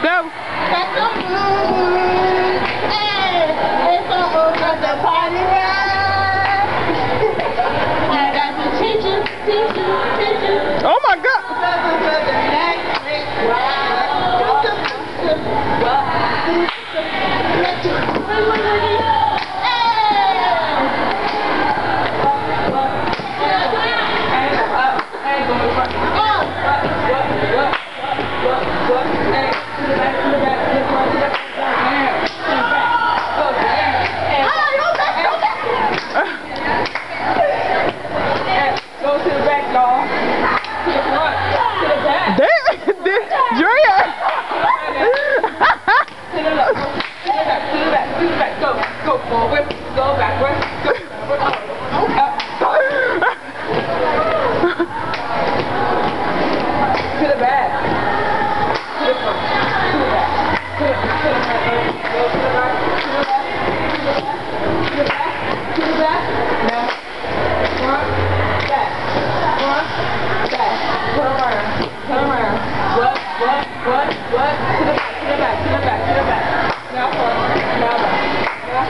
Go. Oh my God. Go. Go forward. Go backward. Go backward. Up. To the back. To the front. To the back. To the, to the right. Go to the right. To the left. To the back. To the back. To the back. Left. Front. Back. Front. Back. Turn around. Turn around. What? What? What? What? To the back. To the back. To the back.